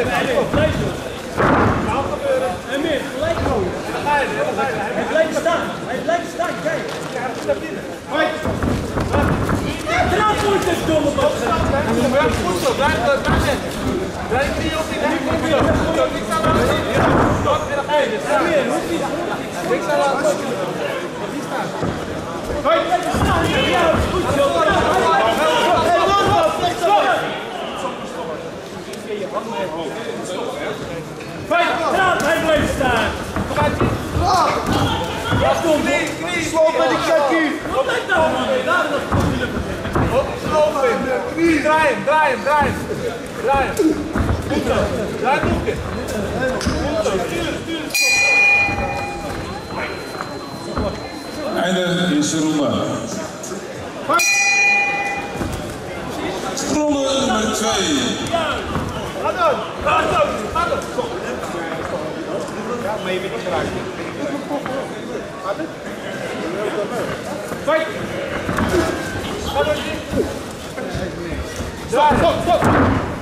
Hij blijft staan. Hij blijft staan, kijk. Ja, dat stabiele. Trap moet het domme zo. Blijf. Blijf zitten. Blijf die lijn. Kom hier. Goed zo. Niks aan de hand. Stop. En dan ga je weer. Sta weer. Niks aan de hand. Niet staan. Hij blijft staan. Ja, goed zo. Trap, hij blijft staan. Kom maar, Tien. Ja, kom. Knie, knie. Stop met die gekkie! Wat blijft nou, man? Daar is. Op, slopen in. Knie. Draai hem, draai hem, draai hem. Draai hem. Goed zo. Draai het nog een keer. Goed zo. Stuur stuur. Einde eerste ronde. Ronde nummer 2. Ga door. Ga door. Ga door. Ja, maar je bent niet geraakt. Gaat het? Fight. Ga door, Jim. Stop, stop, stop.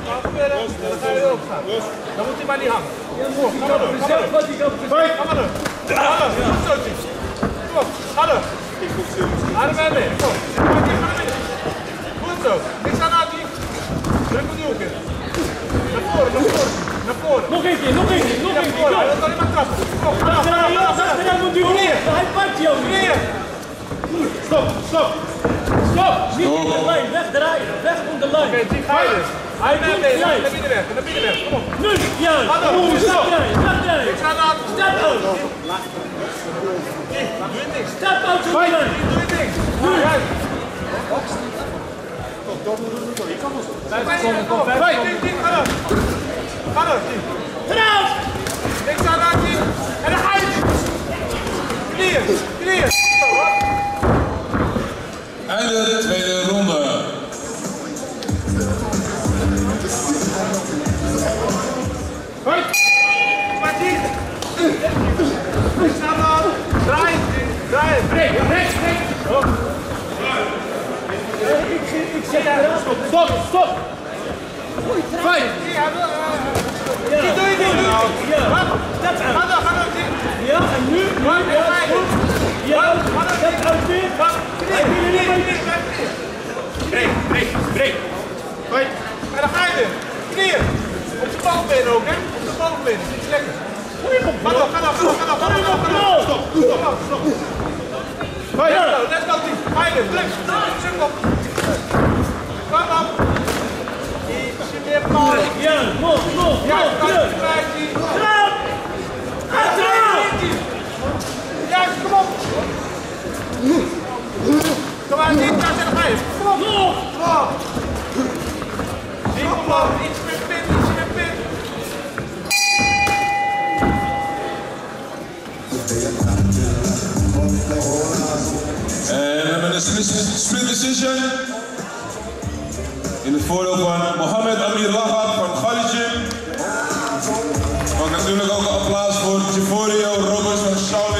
Ga gebeuren. Dan ga je erop staan. Dan moet hij maar niet hangen. Kom, ga maar door. Ga maar door. Wat ik op Fight. Ga maar door. Ga door. Goed zo, Jim. Kom op. Ga door. Adem maar mee. Kom. Ga maar naar binnen. Goed zo. Niks aan de hand, Jim. Druk hem nu ook in. Naar voren, naar voren. Naar voren. Nog een keer, nog een keer, nog Naar een keer. voren. Hij wil alleen maar trappen. Kom, ga door. Ga Achteraan, door. joh, achteraan moet u weer. Hij pakt jou niet. Knieën. Stop, stop. Stop. Niet in de lijn, wegdraaien. Weg van de lijn. Oké, Jim, ga je dus. Hij Naar gelijk. naar. Naar. Kom op. Nu, ja. Ga erin, step erin. Niks aan de hand. Step out. Jim, doe het niks. De lijn. Doe. Blijf hier, kom. Hey, Jim, Jim, ga door. Ga Jim. Trap. Niks aan De hand. Draai. Ik eraan. Stop, stop. Fijn. Ja, en nu, goed. Breek, breek, breek. Hoi. En dan ga je weer. Knieën. Op de bovenbenen ook, hè? Op de bovenbenen. Kom maar, niet daar zijn, ga je. Kom op. Kom op. Die, kom op. Iets In a split decision in the voordeel van Mohamed Amir Lahab van Galicim. Maar natuurlijk ook een applaus voor Tiforio Robbers Shaolin.